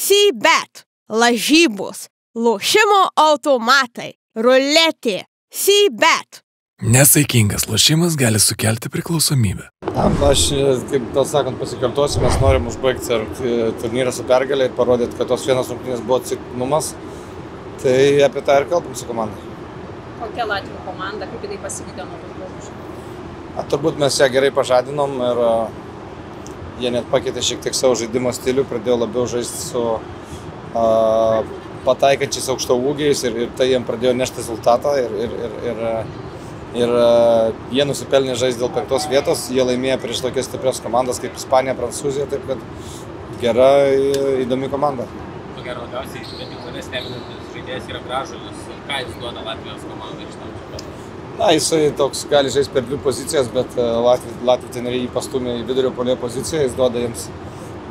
Sybet, lažybos, lošimo automatai, ruletė, Sybet. Nesaikingas lošimas gali sukelti priklausomybę. Aš, kaip tau sakant, pasikartosiu, mes norim užbaigti ar- turnyrą su pergalė ir parodyti, kad tos vienos rungtynės buvo atsitiktinumas. Tai apie tą ir kalbam su komanda. Kokia Latvijos komanda, kaip jinai pasikeitė nuo tos? A, turbūt mes ją gerai pažadinom ir a, jie net pakeitė šiek tiek savo žaidimo stilių, pradėjo labiau žaisti su a, pataikančiais aukšto ūgiais ir, ir tai jiem pradėjo nešti rezultatą ir, ir, ir, ir, ir jie nusipelnė žaisti dėl penktos vietos, jie laimėjo prieš tokias stiprias komandas kaip Ispanija, Prancūzija, taip kad gera, įdomi komanda. ko gero labiausiai bent jau mane stebinantis žaidėjas yra gražulis. Ką jis duoda Latvijos komandai iš tam? Na, jisai toks gali žaisti per dvi pozicijas, bet e, Latvi- Latvių treneriai jį pastumė į vidurio polio poziciją, jis duoda jiems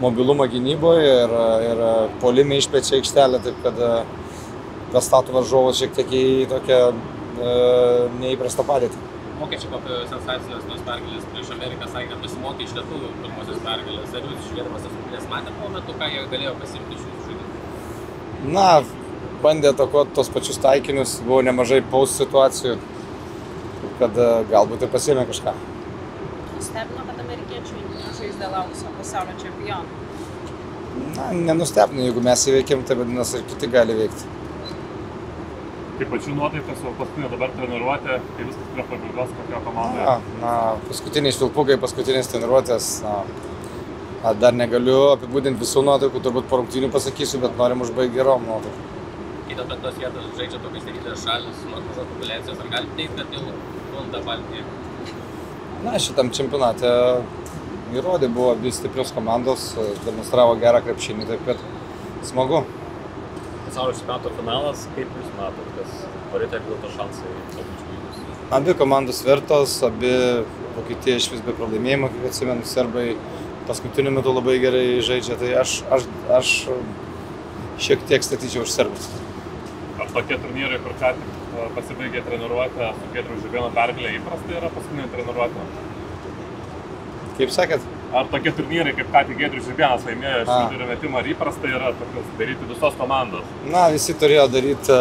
mobilumą gynyboje ir, e, ir e, polime išplečia aikštelę, taip kad e, pastato varžovus šiek tiek į tokią e, neįprastą padėtį. Vokiečiai po sensacijos tos pergalės prieš Ameriką sakė, kad pasimokė iš lietuvių pirmosios pergalės. Ar jūs žiūrėdamas tas rungtynes matėte tuo metu, ką jie galėjo pasimti iš jūsų žaidimų? Na, bandė atakuoti tos pačius taikinius, buvo nemažai paus situacijų, kad e, galbūt ir pasėmė kažką. Stebino, kad amerikiečiai nežais dėl aukso pasaulio čempionų. Na, nenustebino, jeigu mes įveikėm, tai vadinasi ir kiti gali veikti. Kaip pačių nuotaikas, o paskutinė dabar treniruotė, kai viskas prie pabaigos, kokia komanda. Na, na, paskutiniai švilpukai, paskutinės treniruotės. Na, na, dar negaliu apibūdinti visų nuotaikų, turbūt po rungtynių pasakysiu, bet norim užbaigti gerom nuotaikom. Kai dėl penktos vietos žaidžia tokios didelės šalis su mažos populiacijos, ar galite teikti, kad jau bunda Baltija? Na, šitam čempionate įrodė, buvo abi stiprios komandos, demonstravo gerą krepšinį, taip kad smagu. Pasaulio čempionato finalas, kaip Jūs matot, kas gal to šansai pabučių lygos? Abi komandos vertos, abi Vokietija iš vis be pralaimėjimo, kaip atsimenu, serbai paskutiniu metu labai gerai žaidžia, tai aš, aš, aš šiek tiek statyčiau už serbus. Ar tokie turnyrai, kur ką tik pasibaigė treniruotę su Gedriu Žibėno pergalė, įprasta yra paskutinė treniruotė? Kaip sakėt, Ar tokie turnyrai, kaip ką tik Gedrius Žibėnas laimėjo iš vidurio metimo, ar įprasta yra tokius daryti visos komandos? Na, visi turėjo daryti,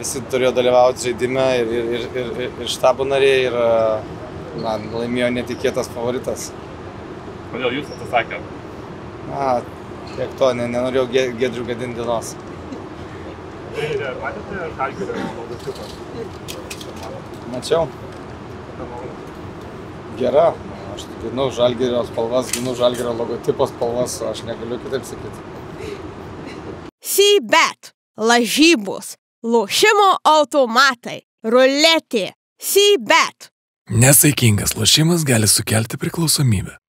visi turėjo dalyvauti žaidime ir, ir, ir, ir, ir, štabo nariai ir na, laimėjo netikėtas favoritas. Kodėl Jūs atsisakėte? Na, tiek to, ne, nenorėjau ge- gedrių gadinti dienos. Tai matėte Žalgirio logotipą? Mačiau, gera. Aš ginu žalgerio spalvas, ginu žalgerio logotipo spalvas, aš negaliu kitaip sakyti. Sybet, lažybos, lošimo automatai, ruletė, Sybet. Nesaikingas lošimas gali sukelti priklausomybę.